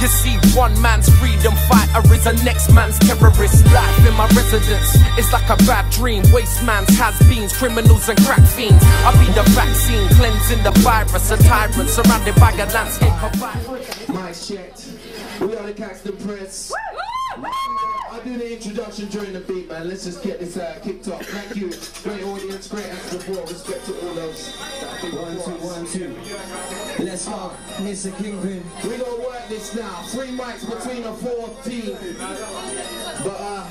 You see, one man's freedom fighter is a next man's terrorist. Life in my residence is like a bad dream. Waste man's has-beens, criminals and crack fiends. I'll be the vaccine, cleansing the virus. A tyrant surrounded by a landscape of violence. Mike's checked. We are the Caxton Press. I'll do the introduction during the beat, man. Let's just get this uh, kicked off. Thank you. Great audience, great acts before. Respect to all of those. One, two, one, two. Let's go, Mr. Kingpin. We gonna work this now. Three mics between the four team. But uh,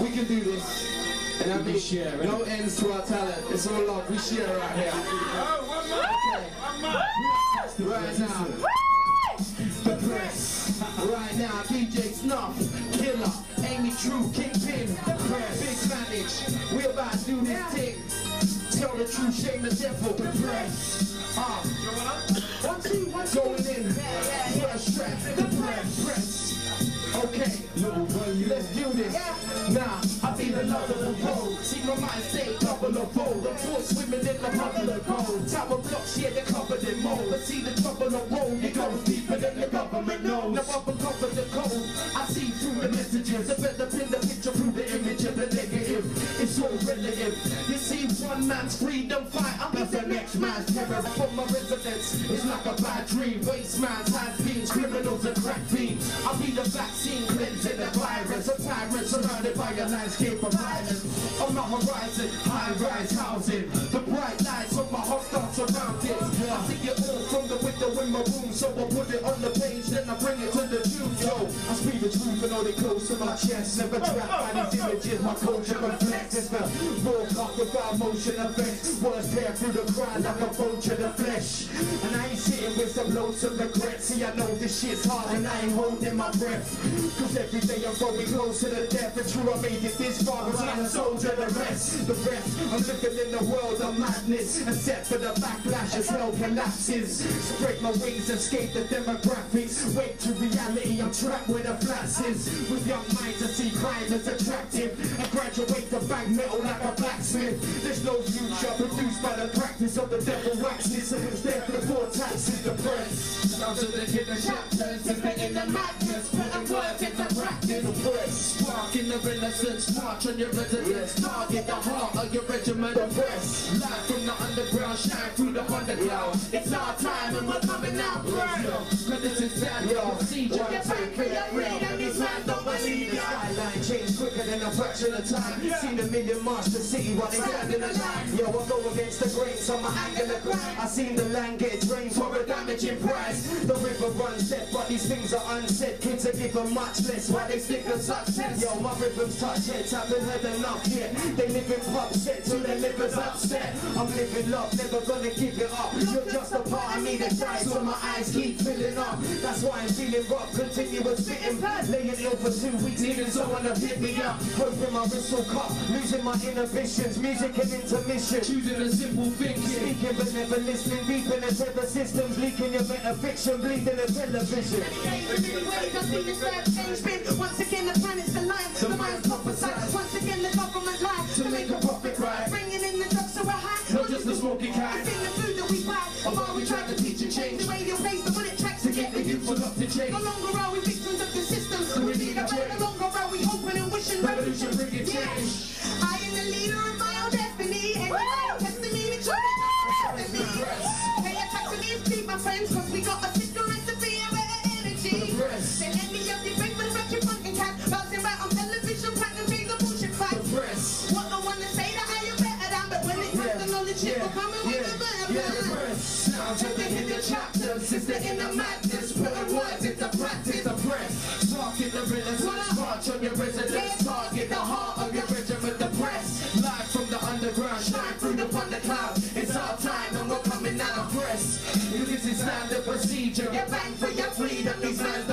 we can do this. And I mean, share, no ends to our talent. It's all love. We share right here. Right now. True, Kingpin, the press, Big Spanish. We about to do this thing. Tell the truth, shame the devil, the press. Ah. One, two, one, two. Going in. First track, the press, press. Okay, little boy, let's do this. Nah, I be the love of the road. See my mind say double of fold. The boy swimming in the of gold. Tower blocks, yeah, they're covered in mold. But see the trouble of road, it goes deeper than the government knows. Now I'm covered the code. I see through the messages. I the relative. You see, one man's freedom fight. I'm the next man's terror from my residence. It's like a bad dream. Waste man's has been criminals and crack fiends. I'll be the vaccine cleansing the virus. A tyrant surrounded by a landscape of violence. On my horizon, high rise housing. The bright lights of my hostile surroundings. I see it all from the window in my room. So I put it on the page, then I bring it to the. Yo, I speak the truth and all it close to my chest. Never trapped by these images. My culture reflects. It's the raw cut without motion effects. Words tear through the crowd like a vulture the flesh. And I ain't sitting with some loads of regret. See, I know this shit's hard and I ain't holding my breath. Cause every day I'm growing closer to the death. And true, I made it this far. Cause I'm a soldier, the rest. The rest. I'm living in the world of madness. Set for the backlash as hell collapses. Spread my wings, escape the demographics. Wake to reality, I'm trapped where the flats is. With young minds, I see crime as attractive. I graduate to bag metal like a blacksmith. There's no future produced by the practice of the devil waxes. So it's there before taxes, the press. Down to the hidden chapters, submitting the madness. Putting words into practice. The press. Sparking the renaissance, march on your residence. Target the heart of your regiment. The press. Live from the underground, shine through the undercloud. It's our time and we're coming out proud. Cause this is standard procedure. Get back change quicker than a fraction of time. Seen a million the city while they stand in the line. Yo, I go against the grain, so my angle of grind. I seen the land get drained for a damaging price. The river runs dead, but these things are unsaid. Kids are given much less while they stick of success. Yo, my rhythms touch heads, haven't heard enough yet. They live in pub set till their livers upset. I'm living love, never gonna give it up. You're just a part of me that dies when my eyes keep filling up. That's why I'm feeling rough, continuous fitting. Laying ill for two weeks, needing someone to pick me up. Hoping my whistle cut, losing my inhibitions. Music and intermission. Choosing a simple thinking. Speaking but never listening. Deep in the tether systems, leaking your better fiction, bleeding the television. Once again, the planet's alive. The mind's prophesied. Once again, the government lies To make a profit right, Bringing in the drugs so we're high. not just the smoking It's kind. in the food that we buy. And while we try to teach and change, the radio plays the bullet tracks to get the youth For not to change. No longer are we victims of Sounds of the chapters, sister in the madness, putting words into practice. The press, sparking the renaissance, march on your residence, target the heart of your regiment. The press, live from the underground, shine through the thunder cloud. It's our time and we're coming out of press. This is standard procedure. Get bang for your freedom. These man's